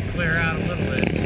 to clear out a little bit.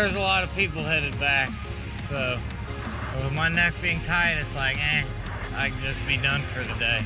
There's a lot of people headed back, so with my neck being tight, it's like, eh, I can just be done for the day.